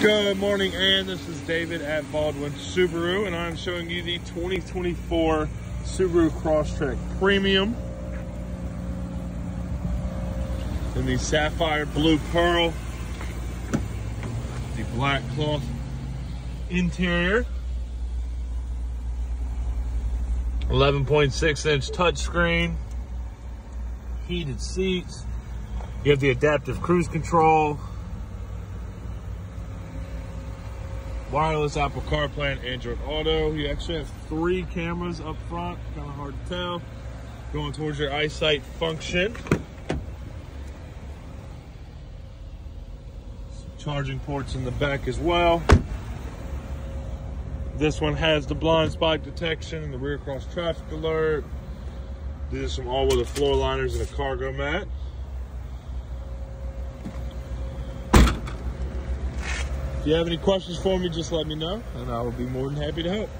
Good morning, and this is David at Baldwin Subaru, and I'm showing you the 2024 Subaru Crosstrek Premium. In the sapphire blue pearl, the black cloth interior, 11.6 inch touchscreen, heated seats. You have the adaptive cruise control, wireless Apple CarPlay and Android Auto. You actually have three cameras up front, kind of hard to tell. Going towards your EyeSight function. Some charging ports in the back as well. This one has the blind spot detection, and the rear cross traffic alert. These are some all-weather floor liners and a cargo mat. If you have any questions for me, just let me know, and I will be more than happy to help.